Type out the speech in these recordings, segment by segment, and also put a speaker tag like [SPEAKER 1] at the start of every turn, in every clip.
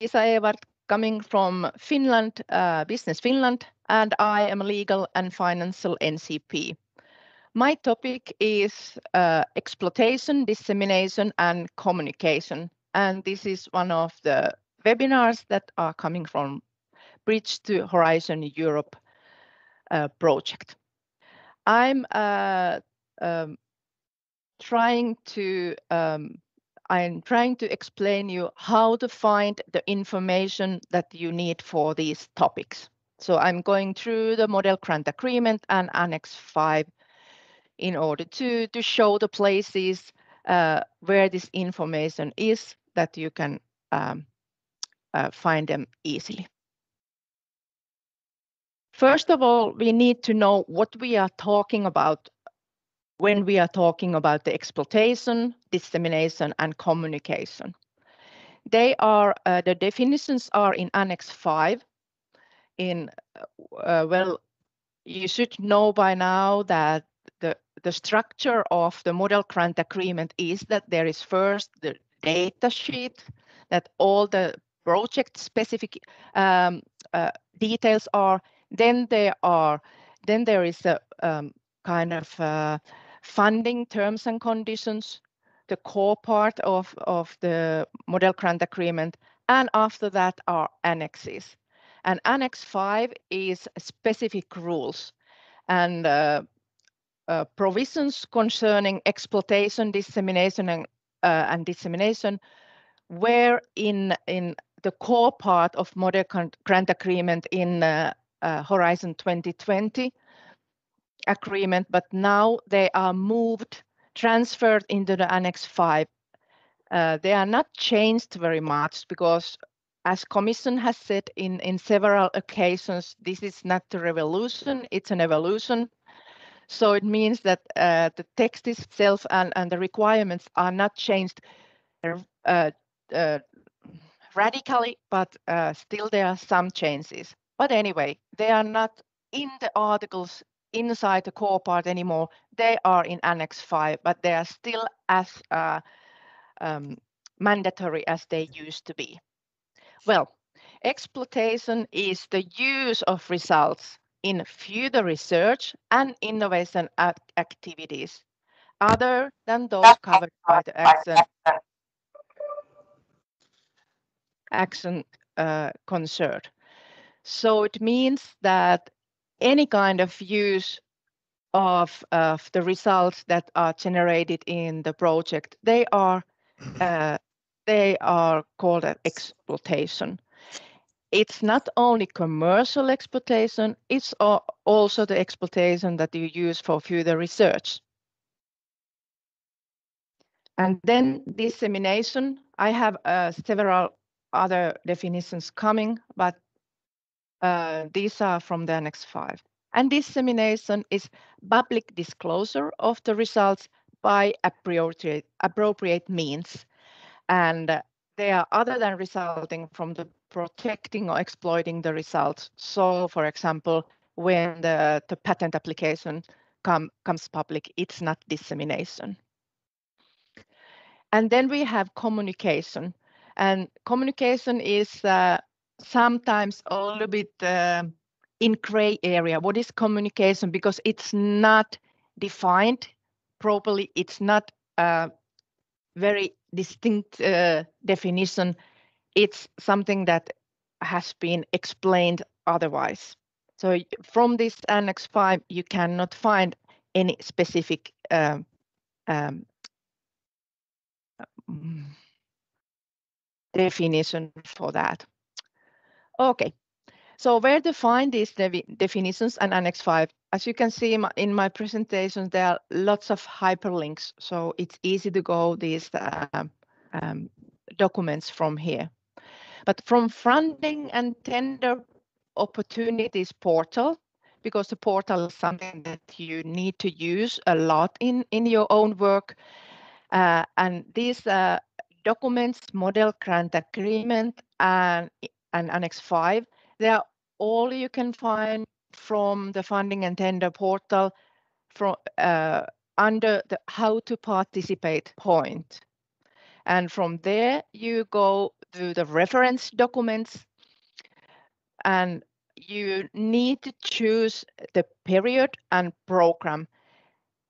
[SPEAKER 1] Liisa uh, Eewart, coming from Finland, uh, Business Finland, and I am a legal and financial NCP. My topic is uh, exploitation, dissemination, and communication, and this is one of the webinars that are coming from Bridge to Horizon Europe project. I'm um, trying to um, explain you how to find the information that you need for these topics. So I'm going through the model grant agreement and Annex V in order to show the places uh, where this information is that you can um, uh, find them easily. First of all, we need to know what we are talking about when we are talking about the exploitation, dissemination, and communication. They are, uh, the definitions are in Annex V. Uh, well, you should know by now that the the structure of the model grant agreement is that there is first the data sheet, that all the project-specific um, uh, details are. Then there are, then there is a um, kind of uh, funding terms and conditions, the core part of of the model grant agreement, and after that are annexes. And Annex 5 is specific rules and uh, uh, provisions concerning exploitation, dissemination, and uh, and dissemination were in the core part of model grant agreement in Horizon 2020 agreement, but now they are moved, transferred into the Annex V. Uh, they are not changed very much because as Commission has said in in several occasions, this is not a revolution, it's an evolution. So it means that uh, the text itself and the requirements are not changed uh, radically, but still there are some changes. But anyway, they are not in the articles inside the core part anymore. They are in Annex V, but they are still as uh, um, mandatory as they used to be. Well, exploitation is the use of results in further research and innovation activities other than those covered by the action Action uh, concerned. So it means that any kind of use of of the results that are generated in the project, they are uh, they are called exploitation. It's not only commercial exploitation, it's also the exploitation that you use for further research. And then dissemination, I have several other definitions coming, but Uh, these are from the Annex 5. And Dissemination is public disclosure of the results by appropriate means, and uh, they are other than resulting from the protecting or exploiting the results. So, for example, when the patent application comes public, it's not dissemination. And then we have communication, and communication is uh, sometimes a little bit um, in gray area. What is communication? Because it's not defined properly. It's not a very distinct uh, definition. It's something that has been explained otherwise. So from this Annex 5, you cannot find any specific um, um, mm, definition for that. Okay. So where to find these definitions and Annex 5? As you can see in my presentation, there are lots of hyperlinks, so it's easy to go these um, um, documents from here. But from funding and tender opportunities portal, because the portal is something that you need to use a lot in your own work, uh, and these uh, documents, model grant agreement, and Annex V, they are all you can find from the funding and tender portal from under the how to participate point. And from there, you go to the reference documents and you need to choose the period and program.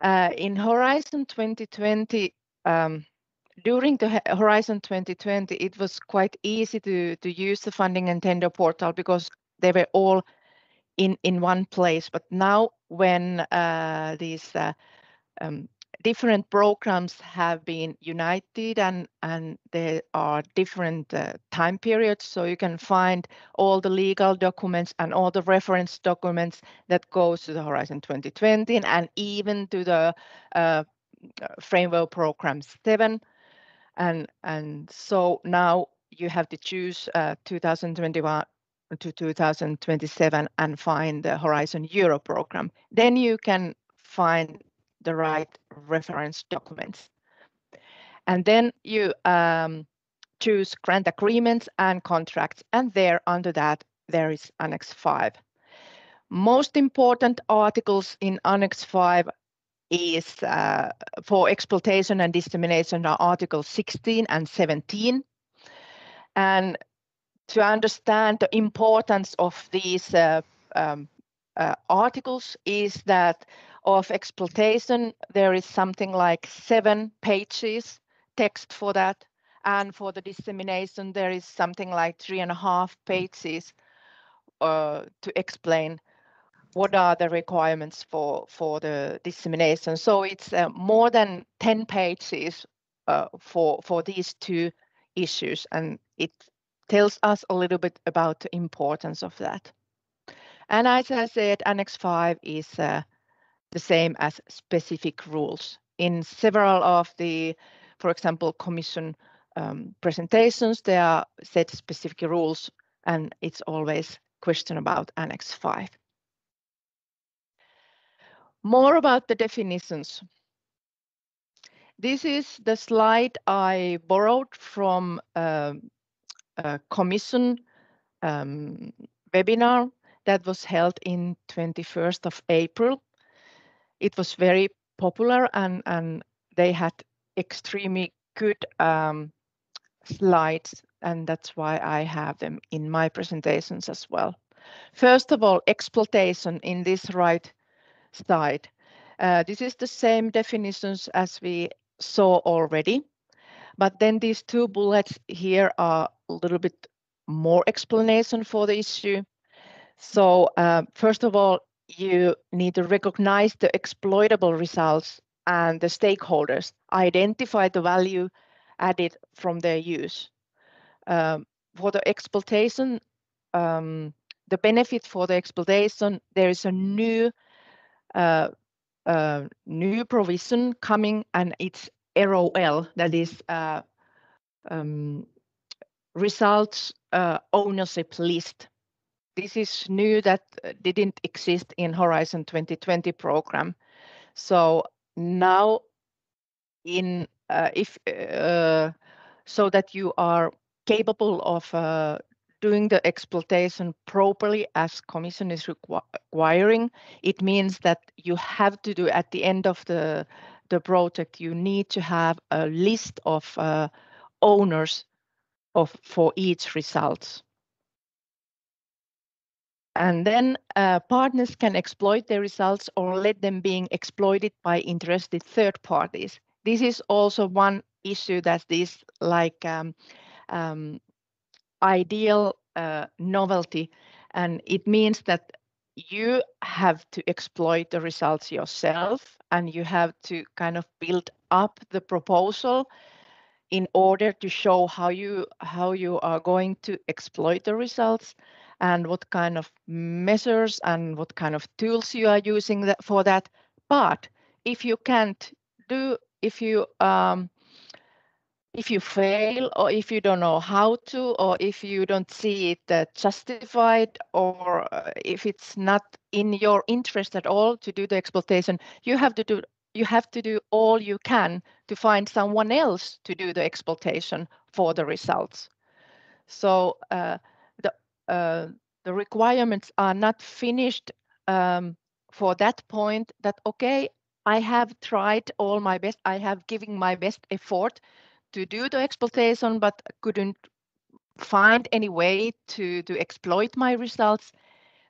[SPEAKER 1] Uh, in Horizon 2020, um, during the Horizon 2020, it was quite easy to, to use the funding and tender portal because they were all in, in one place. But now when uh, these uh, um, different programs have been united and, and there are different uh, time periods. So you can find all the legal documents and all the reference documents that goes to the Horizon 2020 and even to the uh, framework program 7. And, and so now you have to choose uh, 2021 to 2027 and find the Horizon Europe program. Then you can find the right reference documents. And then you um, choose grant agreements and contracts, and there under that, there is Annex 5. Most important articles in Annex 5 is uh, for exploitation and dissemination are Article 16 and 17. And to understand the importance of these uh, um, uh, articles is that of exploitation, there is something like seven pages text for that. And for the dissemination, there is something like three and a half pages uh, to explain what are the requirements for, for the dissemination. So it's uh, more than 10 pages uh, for, for these two issues. And it tells us a little bit about the importance of that. And as I said, Annex 5 is uh, the same as specific rules. In several of the, for example, Commission um, presentations, there are set specific rules and it's always question about Annex 5. More about the definitions. This is the slide I borrowed from um, a Commission um, webinar that was held in 21st of April it was very popular and, and they had extremely good um, slides and that's why I have them in my presentations as well. First of all, exploitation in this right side. Uh, this is the same definitions as we saw already, but then these two bullets here are a little bit more explanation for the issue. So uh, first of all, you need to recognize the exploitable results and the stakeholders, identify the value added from their use. Um, for the exploitation, um, the benefit for the exploitation, there is a new new provision coming and it's ROL, that is uh, um, results uh, ownership list this is new that uh, didn't exist in Horizon 2020 program. So now in uh, if uh, so that you are capable of uh, doing the exploitation properly as commission is requiring, it means that you have to do at the end of the the project, you need to have a list of uh, owners of for each results. And then uh, partners can exploit their results or let them being exploited by interested third parties. This is also one issue that that is like um, um, ideal uh, novelty. And it means that you have to exploit the results yourself and you have to kind of build up the proposal in order to show how you how you are going to exploit the results and what kind of measures and what kind of tools you are using that for that. But if you can't do, if you um, if you fail or if you don't know how to or if you don't see it uh, justified or uh, if it's not in your interest at all to do the exploitation you have to do you have to do all you can to find someone else to do the exploitation for the results. So uh, uh, the requirements are not finished um, for that point that, okay, I have tried all my best, I have given my best effort to do the exploitation, but couldn't find any way to to exploit my results.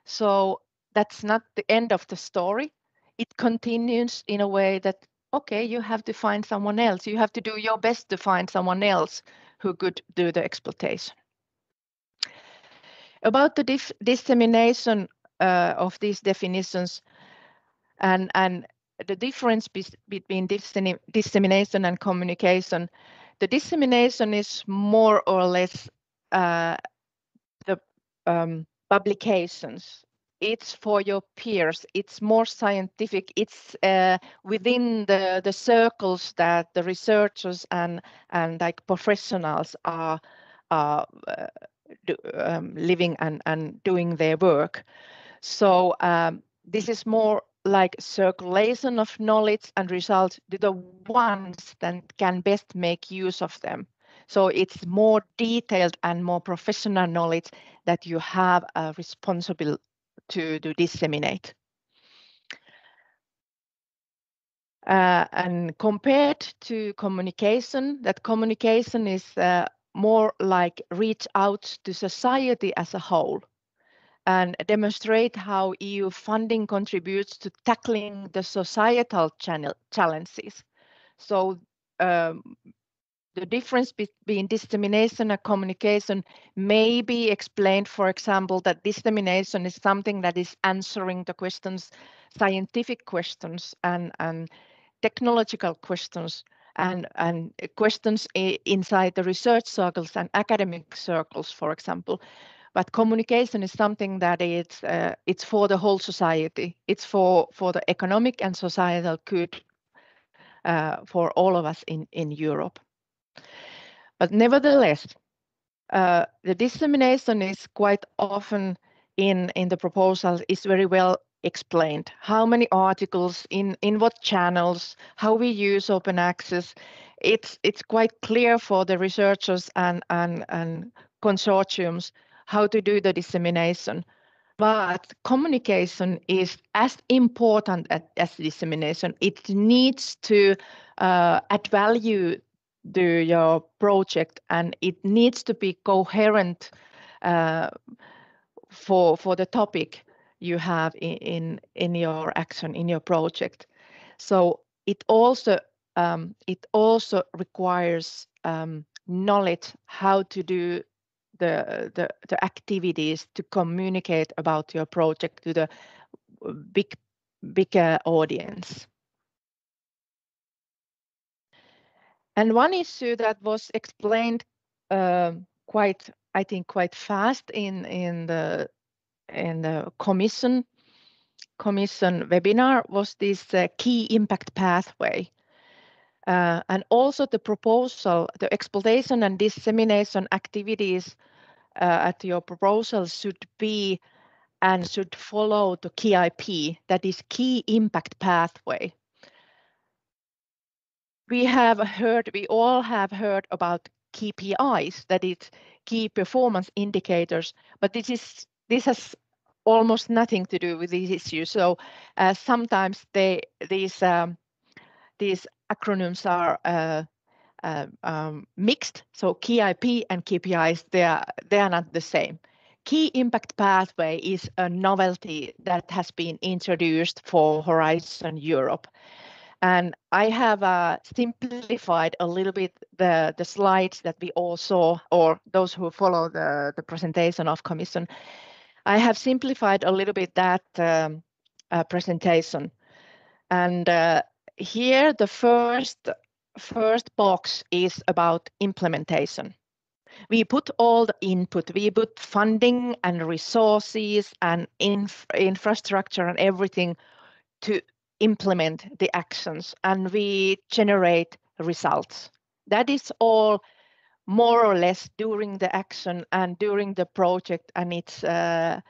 [SPEAKER 1] So that's not the end of the story. It continues in a way that okay you have to find someone else. You have to do your best to find someone else who could do the exploitation. About the dissemination uh, of these definitions and and the difference be between dissemination and communication the dissemination is more or less uh, the um, publications. It's for your peers. It's more scientific. It's uh, within the the circles that the researchers and and like professionals are are uh, do, um, living and and doing their work. So um, this is more like circulation of knowledge and results to the ones that can best make use of them so it's more detailed and more professional knowledge that you have a responsible to, to disseminate. Uh, and compared to communication, that communication is uh, more like reach out to society as a whole and demonstrate how EU funding contributes to tackling the societal channel challenges. So um, the difference between dissemination and communication may be explained, for example, that dissemination is something that is answering the questions, scientific questions and, and technological questions and, and questions inside the research circles and academic circles, for example. But communication is something that it's, uh, it's for the whole society. It's for, for the economic and societal good uh, for all of us in, in Europe. But nevertheless, uh, the dissemination is quite often in, in the proposal is very well explained. How many articles, in, in what channels, how we use open access. It's, it's quite clear for the researchers and, and, and consortiums how to do the dissemination. But communication is as important as, dissemination. It needs to uh, add value to your project and it needs to be coherent uh, for for the topic you have in, in, in your action in your project so it also um, it also requires um, knowledge how to do the, the the activities to communicate about your project to the big bigger audience And one issue that was explained uh, quite, I think, quite fast in in the in the commission commission webinar was this uh, key impact pathway. Uh, and also the proposal, the exploitation and dissemination activities uh, at your proposal should be and should follow the KIP, that is key impact pathway we have heard, we all have heard about KPIs, that is key performance indicators, but this is this has almost nothing to do with these issues. So uh, sometimes they these um, these acronyms are uh, uh, um, mixed. So KIP and KPIs they are they are not the same. Key impact pathway is a novelty that has been introduced for Horizon Europe. And I have uh, simplified a little bit the, the slides that we all saw, or those who follow the, the presentation of Commission. I have simplified a little bit that um, uh, presentation. And uh, here the first, first box is about implementation. We put all the input, we put funding and resources and inf infrastructure and everything to implement the actions and we generate results. That is all more or less during the action and during the project and it's uh,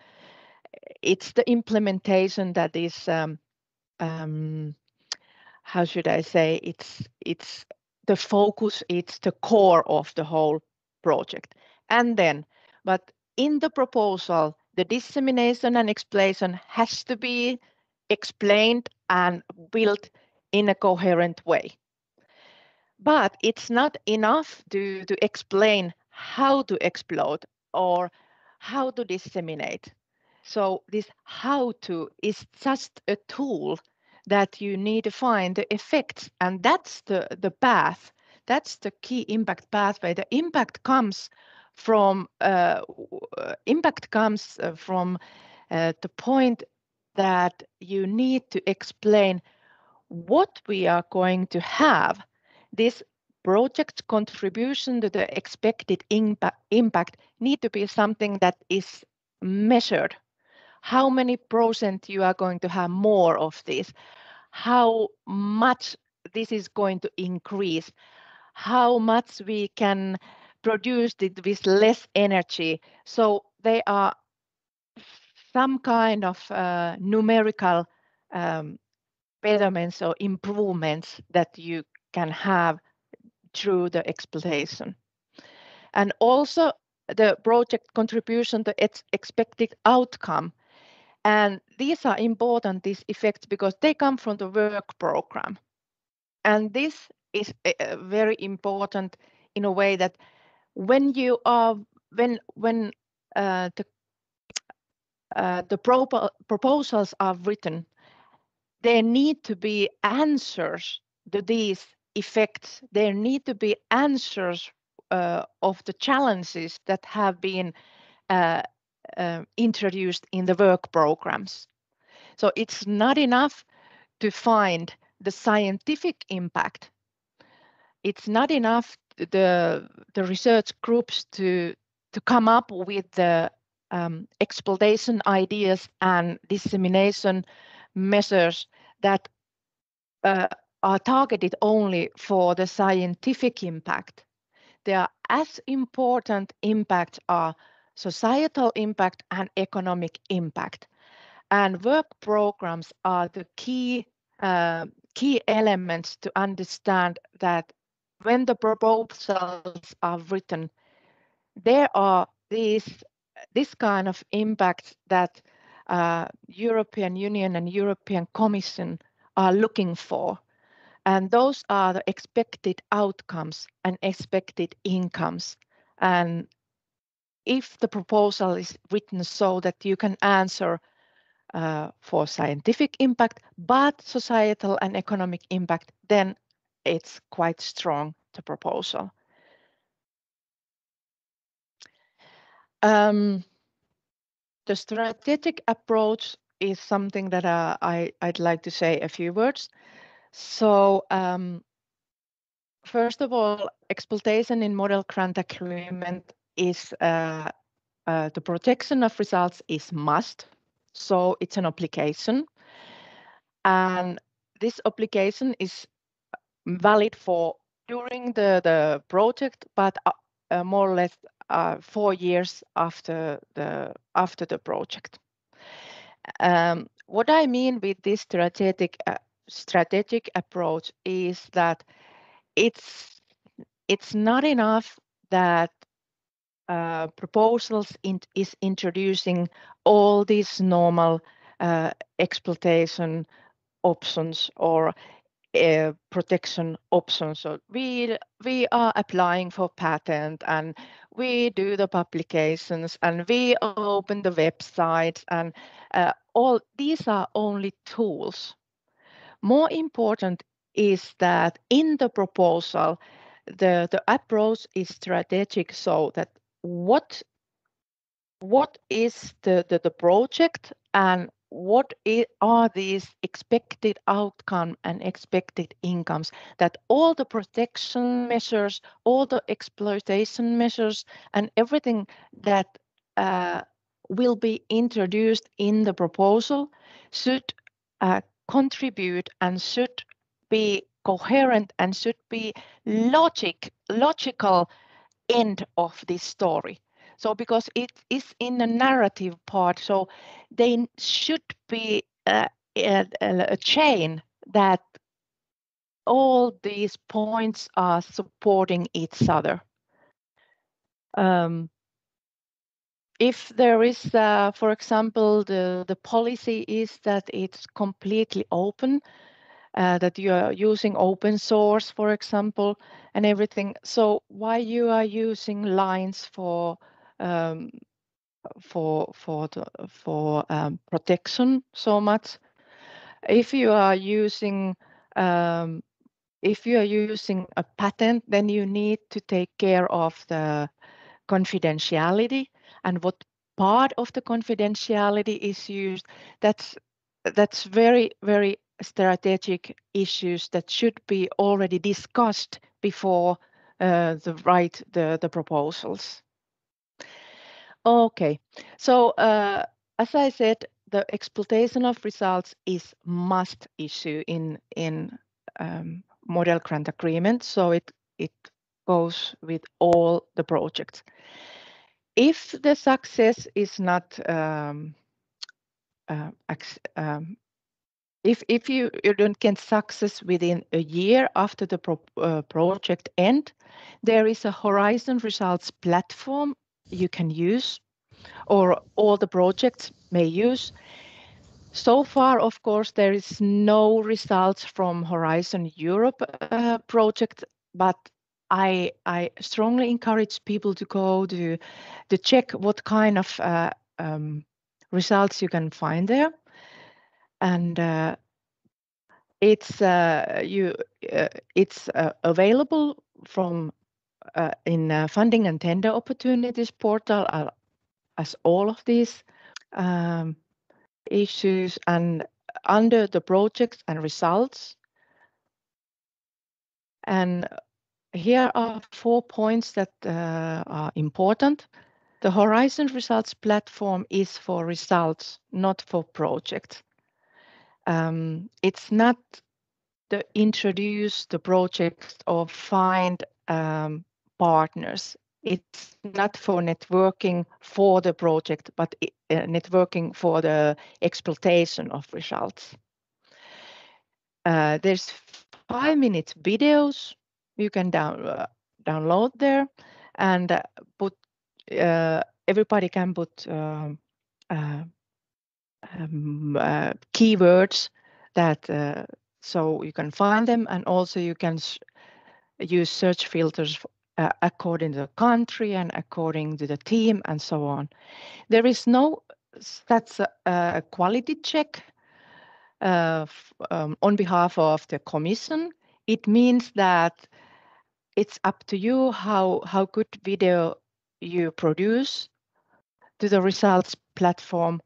[SPEAKER 1] it's the implementation that is um, um, how should I say it's it's the focus it's the core of the whole project and then but in the proposal the dissemination and explanation has to be explained and built in a coherent way. But it's not enough to, to explain how to explode or how to disseminate. So this how to is just a tool that you need to find the effects and that's the, the path. That's the key impact pathway. The impact comes from uh, impact comes uh, from uh, the point that you need to explain what we are going to have. This project contribution to the expected impact, impact need to be something that is measured how many percent you are going to have more of this, how much this is going to increase, how much we can produce it with less energy. So they are some kind of uh, numerical um, betterments or improvements that you can have through the exploitation. And also the project contribution its expected outcome and these are important, these effects, because they come from the work program. And this is very important in a way that when you are, when, when uh, the, uh, the pro proposals are written, there need to be answers to these effects. There need to be answers uh, of the challenges that have been uh, introduced in the work programs. So it's not enough to find the scientific impact. It's not enough the the research groups to to come up with the um, exploitation ideas and dissemination measures that uh, are targeted only for the scientific impact. There are as important impacts are societal impact and economic impact. And work programs are the key, uh, key elements to understand that when the proposals are written, there are these this kind of impact that uh, European Union and European Commission are looking for. And those are the expected outcomes and expected incomes. And if the proposal is written so that you can answer uh, for scientific impact, but societal and economic impact, then it's quite strong, the proposal. Um, the strategic approach is something that uh, I, I'd like to say a few words. So um, first of all, exploitation in model grant agreement is uh, uh, the protection of results is must. So it's an obligation. And this obligation is valid for during the, the project, but uh, uh more or less uh, four years after the after the project. Um, what I mean with this strategic uh, strategic approach is that it's it's not enough that uh, proposals in, is introducing all these normal uh, exploitation options or uh, protection options. So we we are applying for patent and we do the publications and we open the websites and uh, all these are only tools. More important is that in the proposal, the, the approach is strategic so that what what is the, the, the project and what are these expected outcome and expected incomes? That all the protection measures all the exploitation measures and everything that uh, will be introduced in the proposal should uh, contribute and should be coherent and should be logic logical end of this story. So because it is in the narrative part, so they should be a, a, a chain that all these points are supporting each other. Um, if there is, uh, for example, the, the policy is that it's completely open, uh, that you are using open source, for example, and everything. So why you are using lines for um, for for the, for um, protection so much? If you are using um, if you are using a patent, then you need to take care of the confidentiality and what part of the confidentiality is used. That's that's very very strategic issues that should be already discussed before uh, the write the the proposals. Okay, so uh, as I said, the exploitation of results is must issue in in um, model grant agreement. So it it goes with all the projects. If the success is not um, uh, um, if if you, you don't get success within a year after the pro, uh, project end, there is a Horizon Results platform you can use, or all the projects may use. So far, of course, there is no results from Horizon Europe uh, project, but I I strongly encourage people to go to to check what kind of uh, um, results you can find there, and uh, it's uh, you uh, it's uh, available from uh, in funding and tender opportunities portal as all of these um, issues and under the projects and results. And here are four points that uh, are important. The Horizon Results platform is for results, not for projects. Um, it's not to introduce the projects or find um, partners. It's not for networking for the project, but uh, networking for the exploitation of results. Uh, there's five minute videos you can down, uh, download there and uh, put uh, everybody can put um, uh, keywords that so you can find them and also you can use search filters uh, according to the country and according to the team and so on. There is no that's a, a quality check uh, um, on behalf of the commission. It means that it's up to you how how good video you produce to the results platform.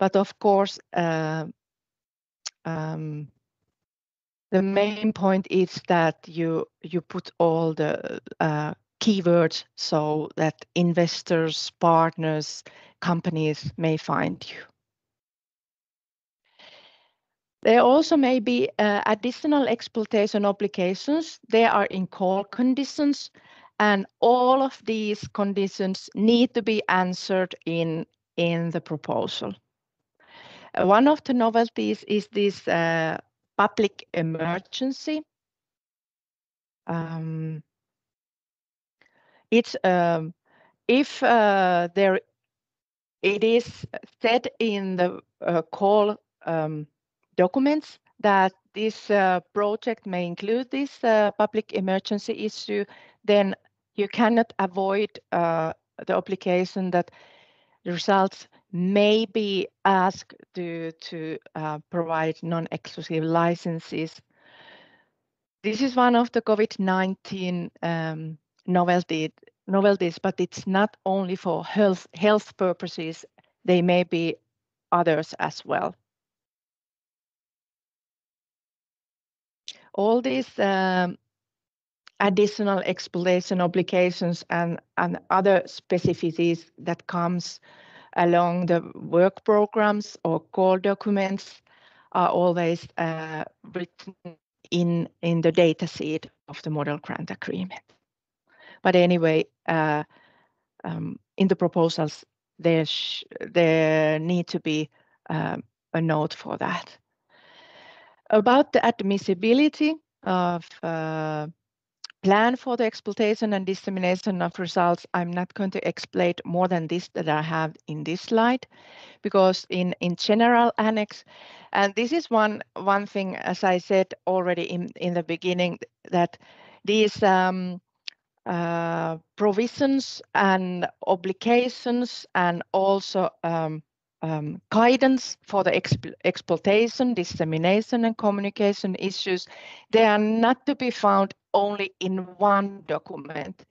[SPEAKER 1] But of course, uh, um, the main point is that you you put all the uh, keywords so that investors, partners, companies may find you. There also may be uh, additional exploitation obligations. They are in call conditions, and all of these conditions need to be answered in, in the proposal. One of the novelties is this uh, public emergency. Um, it's um, if uh, there it is said in the uh, call um, documents that this uh, project may include this uh, public emergency issue, then you cannot avoid uh, the obligation that the results may be asked to, to uh, provide non-exclusive licenses. This is one of the COVID-19 um, novelty, novelties, but it's not only for health, health purposes, they may be others as well. All these um, additional exploitation obligations and, and other specificities that comes along the work programs or call documents are always uh, written in, in the data sheet of the model grant agreement. But anyway, uh, um, in the proposals, there, there need to be um, a note for that. About the admissibility of uh, plan for the exploitation and dissemination of results, I'm not going to explain more than this that I have in this slide, because in, in general annex, And this is one one thing, as I said already in, in the beginning, that these um, uh, provisions and obligations and also um, um, guidance for the exp exploitation, dissemination, and communication issues, they are not to be found only in one document.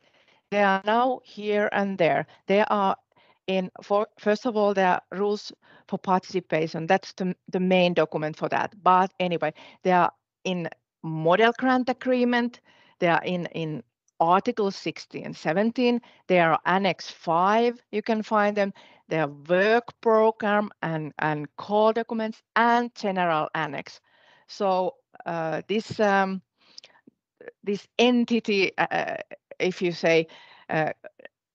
[SPEAKER 1] They are now here and there. They are in, for, first of all, there are rules for participation. That's the, the main document for that. But anyway, they are in model grant agreement. They are in, in Article 16 and 17. They are Annex 5. You can find them. They are work program and, and call documents and general annex. So uh, this um, this entity, uh, uh if you say, uh,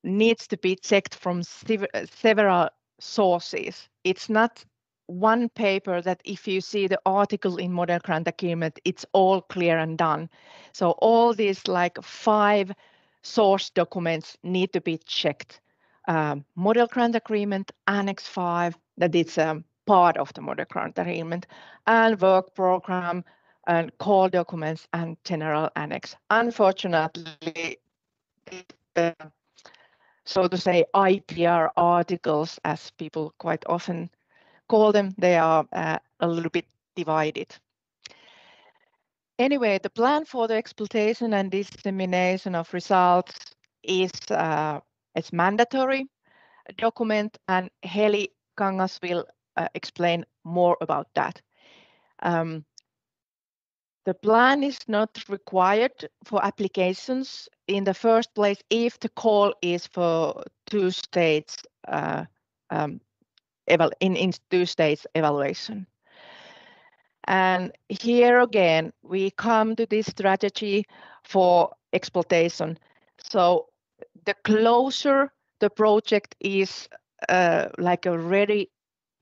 [SPEAKER 1] needs to be checked from several sources. It's not one paper that if you see the article in model grant agreement, it's all clear and done. So all these like five source documents need to be checked. Um, model grant agreement, Annex 5, that it's a um, part of the model grant agreement, and work program, and call documents, and general annex. Unfortunately, uh, so to say, IPR articles, as people quite often call them, they are uh, a little bit divided. Anyway, the plan for the exploitation and dissemination of results is uh, it's mandatory document, and Heli Kangas will uh, explain more about that. Um, the plan is not required for applications in the first place if the call is for two states uh, um, in, in two states evaluation. And here again, we come to this strategy for exploitation. So the closer the project is uh, like a ready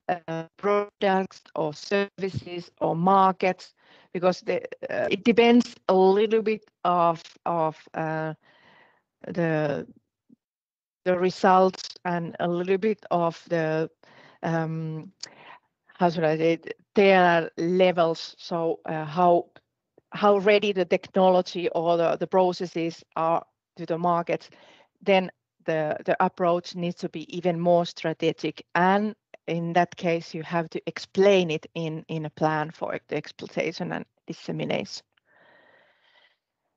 [SPEAKER 1] uh, products or services or markets, because the, uh, it depends a little bit of of uh, the the results and a little bit of the um, how should I say it, their levels. So uh, how how ready the technology or the, the processes are to the market, then the, the approach needs to be even more strategic. And in that case, you have to explain it in, in a plan for the exploitation and dissemination.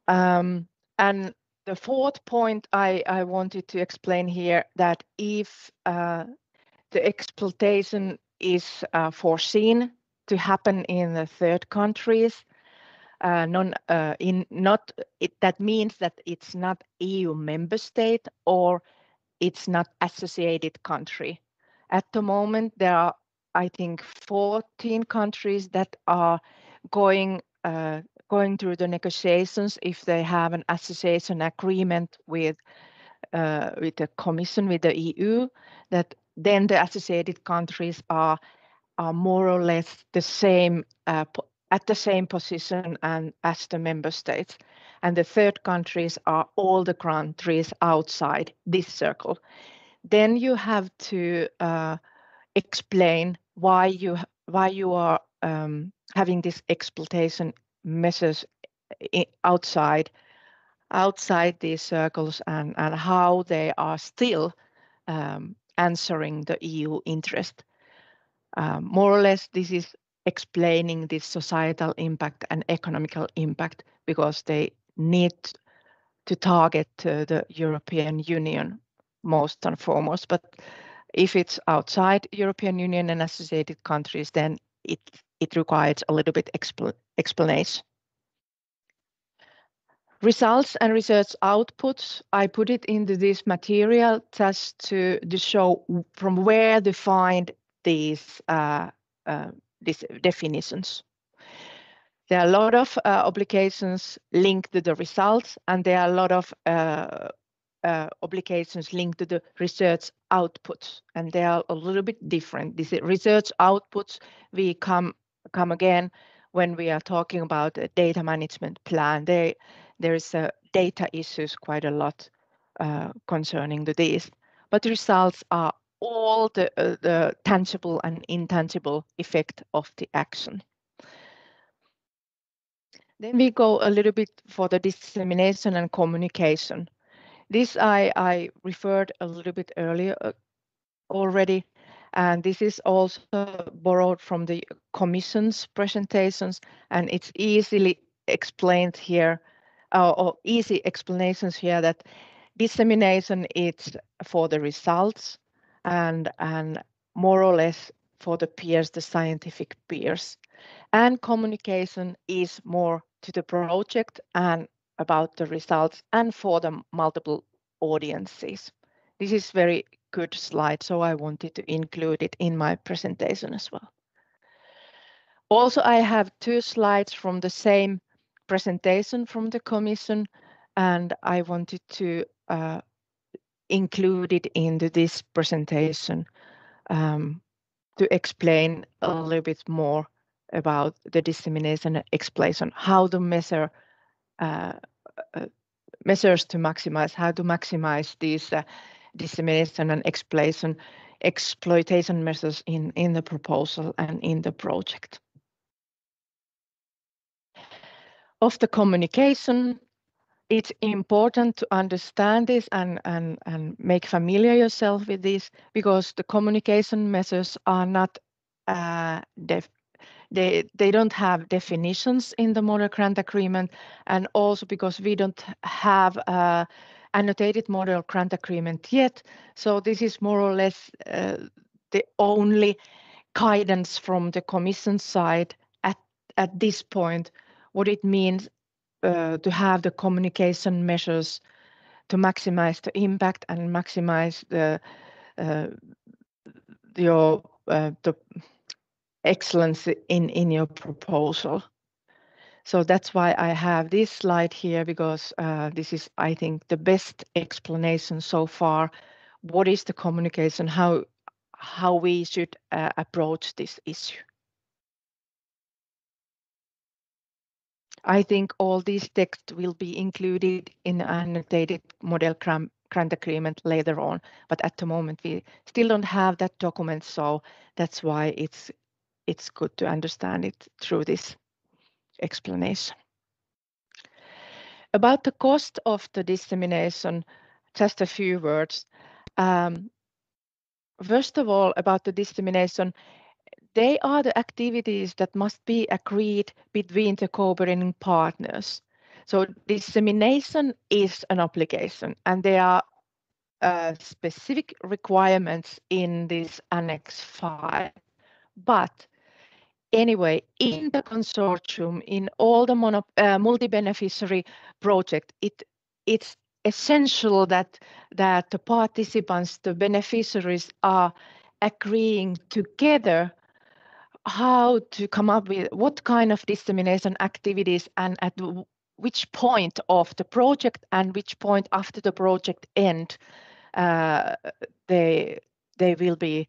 [SPEAKER 1] Um, and the fourth point I, I wanted to explain here that if uh, the exploitation is uh, foreseen to happen in the third countries, uh, non, uh, in not it, that means that it's not EU member state or it's not associated country. At the moment, there are, I think, 14 countries that are going uh, going through the negotiations if they have an association agreement with uh, with the Commission, with the EU, that then the associated countries are are more or less the same uh, at the same position and as the member states. And the third countries are all the countries outside this circle. Then you have to uh, explain why you why you are um, having this exploitation measures outside outside these circles and, and how they are still um, answering the EU interest. Um, more or less, this is explaining this societal impact and economical impact because they need to target uh, the European Union most and foremost. But if it's outside European Union and associated countries, then it it requires a little bit expl explanation. Results and research outputs, I put it into this material just to, to show from where to find these, uh, uh, these definitions. There are a lot of uh, obligations linked to the results, and there are a lot of uh, obligations linked to the research outputs, and they are a little bit different. These research outputs, we come come again when we are talking about a data management plan. They there is a data issues quite a lot uh, concerning the these, but the results are all the, uh, the tangible and intangible effect of the action. Then we go a little bit for the dissemination and communication. This I, I referred a little bit earlier uh, already, and this is also borrowed from the Commission's presentations, and it's easily explained here, uh, or easy explanations here that dissemination is for the results and, and more or less for the peers, the scientific peers. And communication is more to the project and about the results and for the multiple audiences. This is very good slide, so I wanted to include it in my presentation as well. Also, I have two slides from the same presentation from the Commission, and I wanted to uh, include it into this presentation um, to explain a little bit more about the dissemination explanation, how to measure measures to maximize, how to maximize these uh, dissemination and explanation exploitation measures in, in the proposal and in the project. Of the communication, it's important to understand this and, and, and make familiar yourself with this because the communication measures are not uh, def they they don't have definitions in the model grant agreement and also because we don't have a annotated model grant agreement yet. So this is more or less uh, the only guidance from the commission side at at this point what it means uh, to have the communication measures to maximize the impact and maximize the uh, your uh, the excellence in, in your proposal. So that's why I have this slide here because uh, this is, I think, the best explanation so far. What is the communication? How how we should uh, approach this issue? I think all these texts will be included in annotated model grant agreement later on, but at the moment we still don't have that document, so that's why it's it's good to understand it through this explanation. About the cost of the dissemination, just a few words. Um, first of all, about the dissemination, they are the activities that must be agreed between the cooperating partners. So dissemination is an obligation and there are uh, specific requirements in this Annex 5. But anyway, in the consortium, in all the mono, uh, multi-beneficiary project, it it's essential that that the participants, the beneficiaries, are agreeing together how to come up with what kind of dissemination activities and at which point of the project and which point after the project end uh, they they will be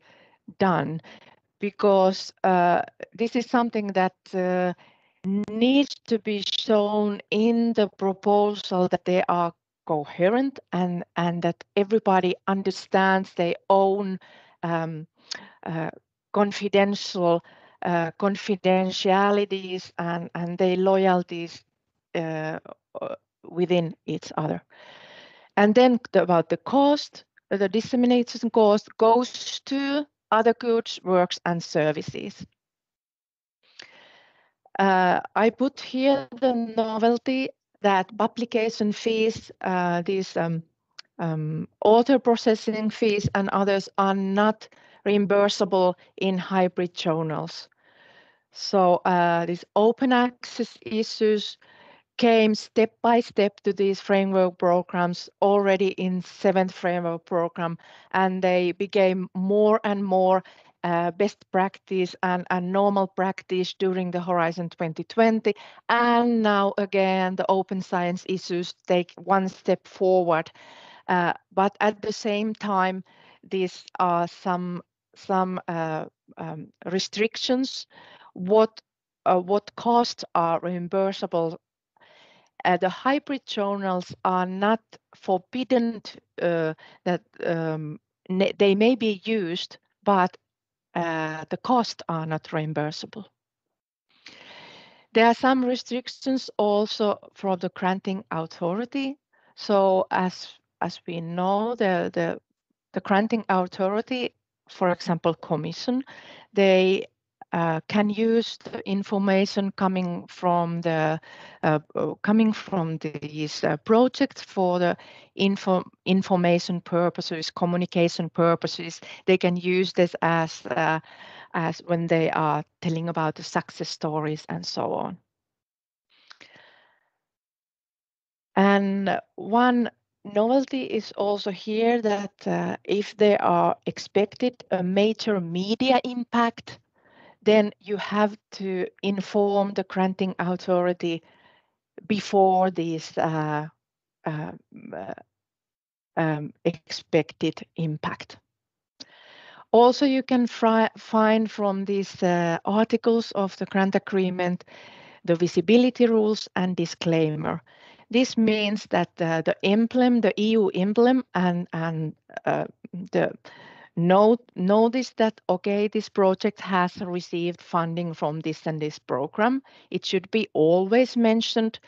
[SPEAKER 1] done because uh, this is something that uh, needs to be shown in the proposal that they are coherent and, and that everybody understands their own um, uh, confidential uh, confidentialities and, and their loyalties uh, within each other. And then about the cost, the dissemination cost goes to other goods, works, and services. Uh, I put here the novelty that publication fees, uh, these um, um, author processing fees and others are not reimbursable in hybrid journals. So uh, these open access issues came step by step to these framework programs already in seventh framework program and they became more and more uh, best practice and, and normal practice during the horizon 2020 and now again the open science issues take one step forward. Uh, but at the same time these are some some uh, um, restrictions. What uh, what costs are reimbursable uh, the hybrid journals are not forbidden uh, that um, they may be used, but uh, the costs are not reimbursable. There are some restrictions also for the granting authority. So as as we know, the the the granting authority, for example, commission, they uh, can use the information coming from the uh, uh, coming from these uh, projects for the info information purposes, communication purposes. They can use this as uh, as when they are telling about the success stories and so on. And one novelty is also here that uh, if there are expected a major media impact, then you have to inform the granting authority before this uh, uh, um, expected impact. Also, you can find from these uh, articles of the grant agreement the visibility rules and disclaimer. This means that uh, the emblem, the EU emblem, and and uh, the note notice that okay this project has received funding from this and this program. It should be always mentioned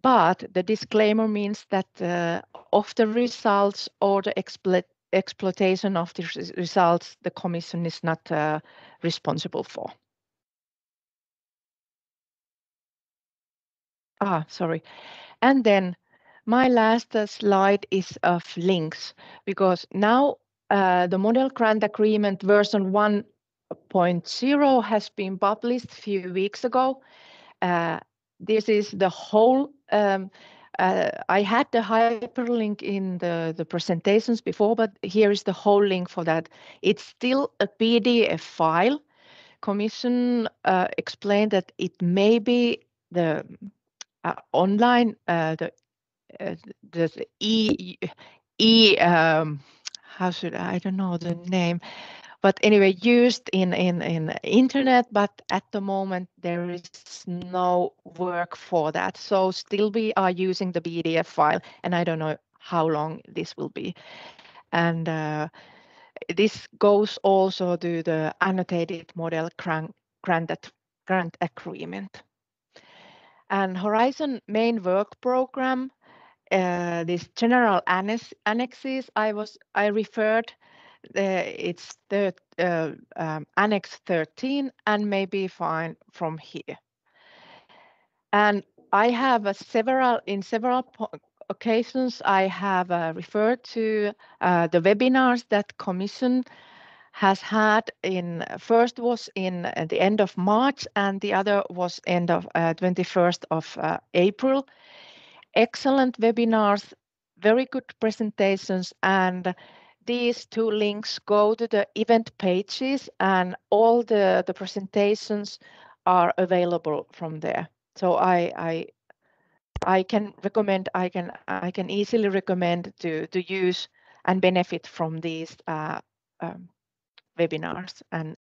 [SPEAKER 1] but the disclaimer means that uh, of the results or the exploit exploitation of the results the commission is not uh, responsible for. Ah sorry. And then my last uh, slide is of links because now uh, the model grant agreement version 1.0 has been published a few weeks ago. Uh, this is the whole, um, uh, I had the hyperlink in the, the presentations before, but here is the whole link for that. It's still a PDF file. Commission uh, explained that it may be the uh, online, the, the e, e um, how should I, I don't know the name, but anyway, used in, in, in internet, but at the moment there is no work for that. So still we are using the PDF file and I don't know how long this will be. And uh, this goes also to the annotated model grant, grant, grant agreement. And Horizon main work program uh, this general annex, annexes I was I referred. Uh, it's the uh, um, annex 13 and maybe find from here. And I have several in several occasions I have uh, referred to uh, the webinars that Commission has had in first was in the end of March and the other was end of 21st of April excellent webinars, very good presentations, and these two links go to the event pages and all the, the presentations are available from there. So I, I I can recommend I can I can easily recommend to to use and benefit from these uh, um, webinars and